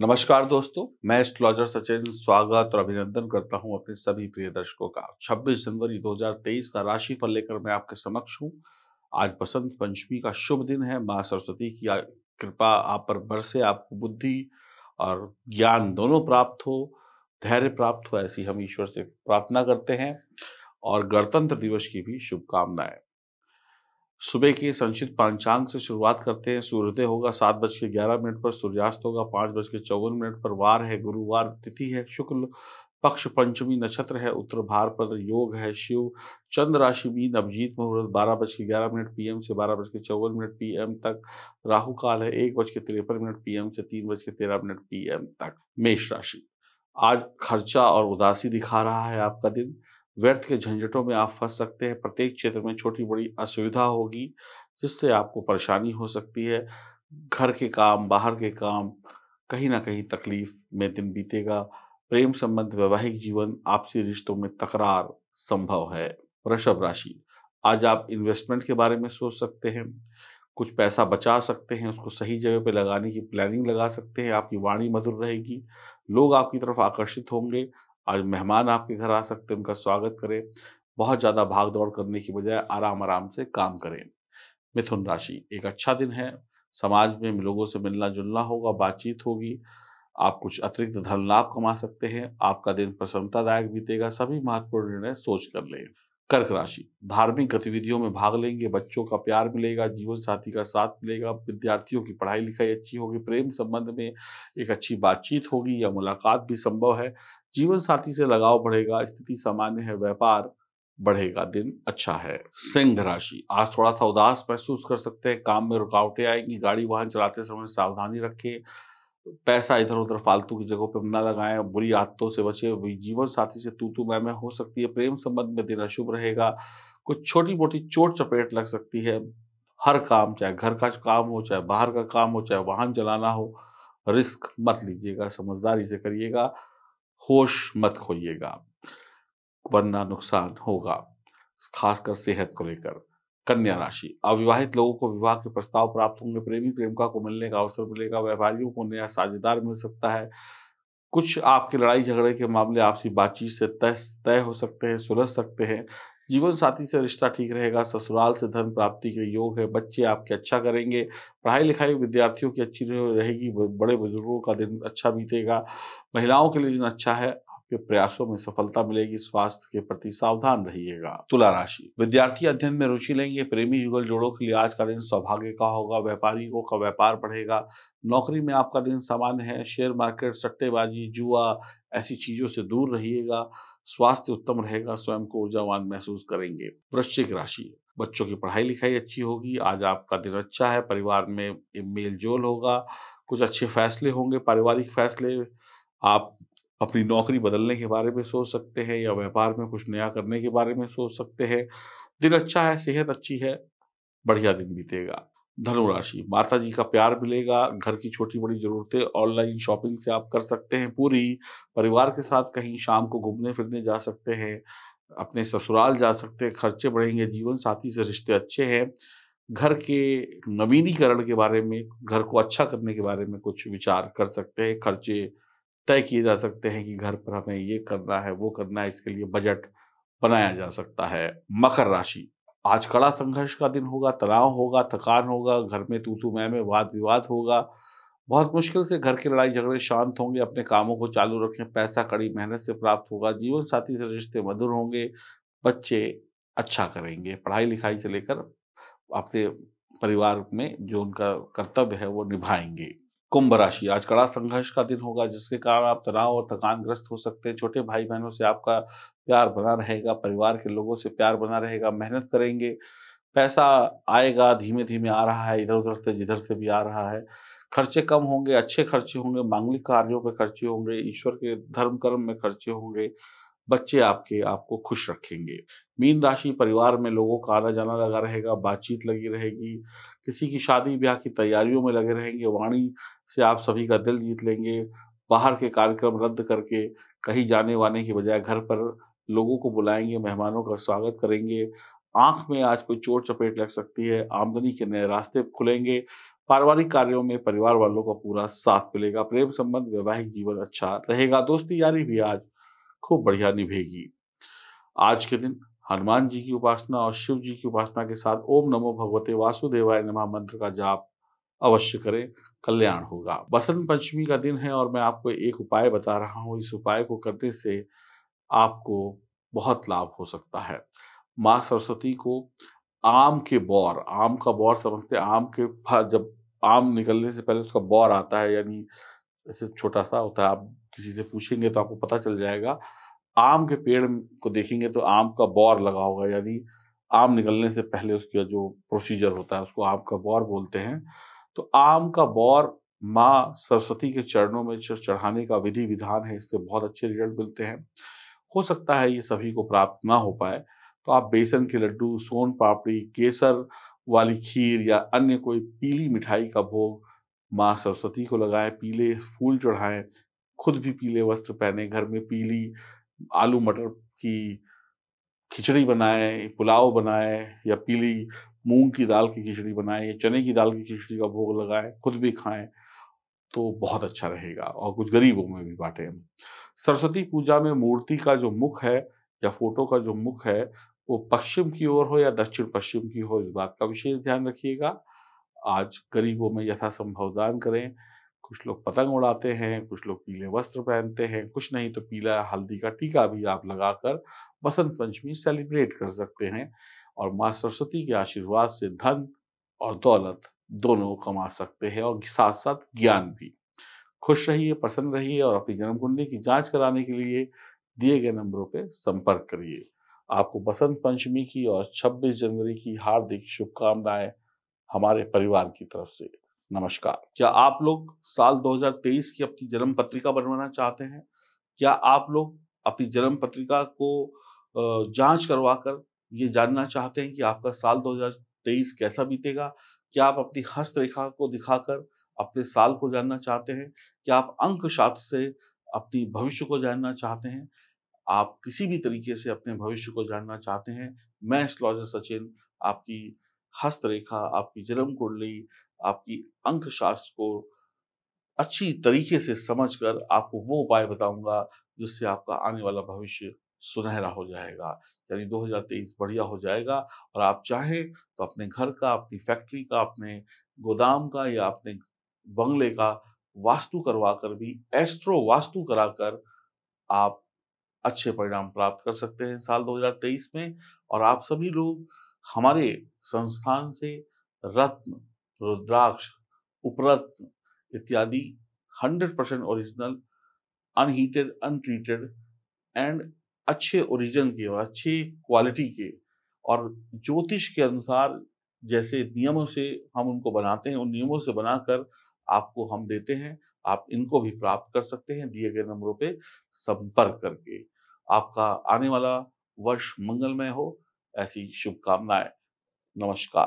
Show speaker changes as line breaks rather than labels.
नमस्कार दोस्तों, मैं एस्ट्रोलॉजर सचिन स्वागत और अभिनंदन करता हूँ अपने सभी प्रिय दर्शकों का। 26 जनवरी 2023 का राशि फल लेकर मैं आपके समक्ष हूँ। आज बसंत पंचमी का शुभ दिन है। माँ सरस्वती की कृपा आप पर बरसे, आपको बुद्धि और ज्ञान दोनों प्राप्त हो, धैर्य प्राप्त हो, ऐसी हम ईश्वर से प्रार्थना करते हैं। और गणतंत्र दिवस की भी शुभकामनाएँ। सुबह के संक्षिप्त पांचांग से शुरुआत करते हैं। सूर्योदय होगा सात बज के ग्यारह मिनट पर, सूर्यास्त होगा पाँच बज के चौवन मिनट पर। वार है, गुरुवार तिथि है, शुक्ल पक्ष पंचमी नक्षत्र है, उत्तर भार पर योग है, शिव चंद्र राशि मीन अभिजीत मुहूर्त बारह बज के ग्यारह मिनट पीएम से बारह बज के चौवन मिनट पीएम तक। राहु काल है, एक बज के तिरपन मिनट पीएम से तीन बज के तेरह मिनट पीएम तक। मेष राशि। आज खर्चा और उदासी दिखा रहा है आपका दिन। व्यर्थ के झंझटों में आप फंस सकते हैं। प्रत्येक क्षेत्र में छोटी बड़ी असुविधा होगी, जिससे आपको परेशानी हो सकती है। घर के काम, बाहर के काम, कहीं ना कहीं तकलीफ़ में दिन बीतेगा। प्रेम संबंध, वैवाहिक जीवन, आपसी रिश्तों में तकरार संभव है। वृषभ राशि, आज आप इन्वेस्टमेंट के बारे में सोच सकते हैं। कुछ पैसा बचा सकते हैं, उसको सही जगह पे लगाने की प्लानिंग लगा सकते हैं। आपकी वाणी मधुर रहेगी। लोग आपकी तरफ़ आकर्षित होंगे। आज मेहमान आपके घर आ सकते हैं, उनका स्वागत करें। बहुत ज़्यादा भाग दौड़ करने की बजाय आराम आराम से काम करें। मिथुन राशि, एक अच्छा दिन है। समाज में लोगों से मिलना जुलना होगा, बातचीत होगी। आप कुछ अतिरिक्त धन लाभ कमा सकते हैं। आपका दिन प्रसन्नतादायक बीतेगा, सभी महत्वपूर्ण निर्णय सोच कर लें। कर्क राशि। धार्मिक गतिविधियों में भाग लेंगे, बच्चों का प्यार मिलेगा, जीवन साथी का साथ मिलेगा, विद्यार्थियों की पढ़ाई लिखाई अच्छी होगी, प्रेम संबंध में एक अच्छी बातचीत होगी या मुलाकात भी संभव है। जीवन साथी से लगाव बढ़ेगा, स्थिति सामान्य है, व्यापार बढ़ेगा, दिन अच्छा है। सिंह राशि। आज थोड़ा सा उदास महसूस कर सकते हैं, काम में रुकावटें आएँगी गाड़ी वाहन चलाते समय सावधानी रखें पैसा इधर उधर फालतू की जगहों पर ना लगाएँ, बुरी आदतों से बचे जीवन साथी से तू तू मैं मैं हो सकती है, प्रेम संबंध में दिन अशुभ रहेगा। कुछ छोटी मोटी चोट चपेट लग सकती है। हर काम, चाहे घर का काम हो, चाहे बाहर का काम हो, चाहे वाहन चलाना हो, रिस्क मत लीजिएगा, समझदारी से करिएगा, होश मत खोइएगा, वरना नुकसान होगा, खासकर सेहत को लेकर। कन्या राशि। अविवाहित लोगों को विवाह के प्रस्ताव प्राप्त होंगे। प्रेमी प्रेमिका को मिलने का अवसर मिलेगा। व्यापारियों को नया साझेदार मिल सकता है। कुछ आपके लड़ाई झगड़े के मामले आपसी बातचीत से तय तय हो सकते हैं, सुलझ सकते हैं। जीवन साथी से रिश्ता ठीक रहेगा। ससुराल से धन प्राप्ति के योग है। बच्चे आपके अच्छा करेंगे। पढ़ाई लिखाई विद्यार्थियों की अच्छी रहेगी। बड़े बुज़ुर्गों का दिन अच्छा बीतेगा। महिलाओं के लिए दिन अच्छा है। आपके प्रयासों में सफलता मिलेगी, स्वास्थ्य के प्रति सावधान रहिएगा। तुला राशि। विद्यार्थी अध्ययन में रुचि लेंगे, प्रेमी युगल जोड़ों के लिए आज का दिन सौभाग्य का होगा, व्यापारियों का व्यापार बढ़ेगा, नौकरी में आपका दिन सामान्य है, शेयर मार्केट, सट्टेबाजी, जुआ, ऐसी चीज़ों से दूर रहिएगा, स्वास्थ्य उत्तम रहेगा, स्वयं को ऊर्जावान महसूस करेंगे। वृश्चिक राशि। बच्चों की पढ़ाई लिखाई अच्छी होगी, आज आपका दिन अच्छा है, परिवार में मेल जोल होगा, कुछ अच्छे फैसले होंगे, पारिवारिक फैसले, आप अपनी नौकरी बदलने के बारे में सोच सकते हैं या व्यापार में कुछ नया करने के बारे में सोच सकते हैं। दिन अच्छा है, सेहत अच्छी है, बढ़िया दिन बीतेगा। धनुराशि माता जी का प्यार मिलेगा, घर की छोटी बड़ी जरूरतें, ऑनलाइन शॉपिंग से आप कर सकते हैं, पूरी परिवार के साथ कहीं शाम को घूमने फिरने जा सकते हैं, अपने ससुराल जा सकते हैं, खर्चे बढ़ेंगे, जीवन साथी से रिश्ते अच्छे हैं। घर के नवीनीकरण के बारे में, घर को अच्छा करने के बारे में कुछ विचार कर सकते हैं, खर्चे तय किए जा सकते हैं कि घर पर हमें ये करना है, वो करना है, इसके लिए बजट बनाया जा सकता है। मकर राशि, आज कड़ा संघर्ष का दिन होगा, तनाव होगा, थकान होगा, घर में तू तू मैं में वाद विवाद होगा। बहुत मुश्किल से घर के लड़ाई झगड़े शांत होंगे, अपने कामों को चालू रखें, पैसा, कड़ी मेहनत से प्राप्त होगा जीवन साथी से रिश्ते मधुर होंगे, बच्चे अच्छा करेंगे। पढ़ाई लिखाई से लेकर अपने परिवार में जो उनका कर्तव्य है, वो निभाएँगे। कुंभ राशि। आज कड़ा संघर्ष का दिन होगा, जिसके कारण आप तनाव और थकान ग्रस्त हो सकते हैं। छोटे भाई बहनों से आपका प्यार बना रहेगा, परिवार के लोगों से प्यार बना रहेगा, मेहनत करेंगे। पैसा आएगा धीमे धीमे आ रहा है इधर उधर से, जिधर से भी आ रहा है। खर्चे कम होंगे, अच्छे खर्चे होंगे, मांगलिक कार्यों पे खर्चे होंगे, ईश्वर के धर्म कर्म में खर्चे होंगे। बच्चे आपके, आपको खुश रखेंगे। मीन राशि परिवार में लोगों का आना जाना लगा रहेगा, बातचीत लगी रहेगी किसी की शादी ब्याह की तैयारियों में लगे रहेंगे, वाणी से आप सभी का दिल जीत लेंगे, बाहर के कार्यक्रम रद्द करके कहीं जाने वाने की बजाय घर पर लोगों को बुलाएँगे, मेहमानों का स्वागत करेंगे। आँख में आज कोई चोट चपेट लग सकती है, आमदनी के नए रास्ते खुलेंगे, पारिवारिक कार्यों में परिवार वालों का पूरा साथ मिलेगा, प्रेम संबंध, वैवाहिक जीवन अच्छा रहेगा, दोस्ती यारी भी आज खूब बढ़िया निभेगी। आज के दिन हनुमान जी की उपासना और शिव जी की उपासना के साथ ओम नमो भगवते वासुदेवाय नमः मंत्र का जाप अवश्य करें, कल्याण होगा। बसंत पंचमी का दिन है और मैं आपको एक उपाय बता रहा हूँ। इस उपाय को करने से आपको बहुत लाभ हो सकता है। माँ सरस्वती को आम के बौर, आम का बौर समझते आम के जब आम निकलने से पहले उसका बौर आता है, यानी ऐसे छोटा सा होता है, आप किसी से पूछेंगे तो आपको पता चल जाएगा। आम के पेड़ को देखेंगे तो आम का बौर लगा होगा, यानी आम निकलने से पहले उसका जो प्रोसीजर होता है, उसको आम का बौर बोलते हैं। तो आम का बौर माँ सरस्वती के चरणों में चढ़ाने का विधि विधान है, इससे बहुत अच्छे रिज़ल्ट मिलते हैं। हो सकता है ये सभी को प्राप्त ना हो पाए। तो आप बेसन के लड्डू, सोन पापड़ी, केसर वाली खीर या अन्य कोई पीली मिठाई का भोग माँ सरस्वती को लगाएँ, पीले फूल चढ़ाएँ, खुद भी पीले वस्त्र पहने, घर में पीली आलू मटर की खिचड़ी बनाए, पुलाव बनाए या पीली मूंग की दाल की खिचड़ी बनाए या चने की दाल की खिचड़ी का भोग लगाए, खुद भी खाएँ तो बहुत अच्छा रहेगा और कुछ गरीबों में भी बांटे सरस्वती पूजा में मूर्ति का जो मुख है या फ़ोटो का जो मुख है, वो पश्चिम की ओर हो या दक्षिण पश्चिम की हो, इस बात का विशेष ध्यान रखिएगा। आज गरीबों में यथासंभव दान करें कुछ लोग पतंग उड़ाते हैं, कुछ लोग पीले वस्त्र पहनते हैं, कुछ नहीं तो पीला हल्दी का टीका भी आप लगाकर बसंत पंचमी सेलिब्रेट कर सकते हैं और माँ सरस्वती के आशीर्वाद से धन और दौलत दोनों कमा सकते हैं और साथ साथ ज्ञान भी। खुश रहिए, प्रसन्न रहिए और अपनी जन्म कुंडली की जाँच कराने के लिए दिए गए नंबरों पर संपर्क करिए। आपको बसंत पंचमी की और 26 जनवरी की हार्दिक शुभकामनाएँ हमारे परिवार की तरफ़ से। नमस्कार। क्या आप लोग साल 2023 की अपनी जन्म पत्रिका बनवाना चाहते हैं? क्या आप लोग अपनी जन्म पत्रिका को जाँच करवाकर ये जानना चाहते हैं कि आपका साल 2023 कैसा बीतेगा? क्या आप अपनी हस्तरेखा को दिखाकर अपने साल को जानना चाहते हैं? क्या आप अंक शास्त्र से अपनी भविष्य को जानना चाहते हैं? आप किसी भी तरीके से अपने भविष्य को जानना चाहते हैं। मैं एस्ट्रोलॉजर सचिन, आपकी हस्तरेखा, आपकी जन्म कुंडली, आपकी अंक शास्त्र को अच्छी तरीके से समझकर आपको वो उपाय बताऊँगा, जिससे आपका आने वाला भविष्य सुनहरा हो जाएगा। यानी 2023 बढ़िया हो जाएगा और आप चाहें तो अपने घर का, अपनी फैक्ट्री का, अपने गोदाम का या अपने बंगले का वास्तु करवा कर भी, एस्ट्रो वास्तु कराकर आप अच्छे परिणाम प्राप्त कर सकते हैं साल 2023 में। और आप सभी लोग हमारे संस्थान से रत्न, रुद्राक्ष, उपरत्न इत्यादि 100 percent original unheated untreated and अच्छे ओरिजिन के और अच्छी क्वालिटी के और ज्योतिष के अनुसार जैसे नियमों से हम उनको बनाते हैं, उन नियमों से बनाकर आपको हम देते हैं, आप इनको भी प्राप्त कर सकते हैं दिए गए नंबरों पे संपर्क करके। आपका आने वाला वर्ष मंगलमय हो ऐसी शुभकामनाएँ। नमस्कार।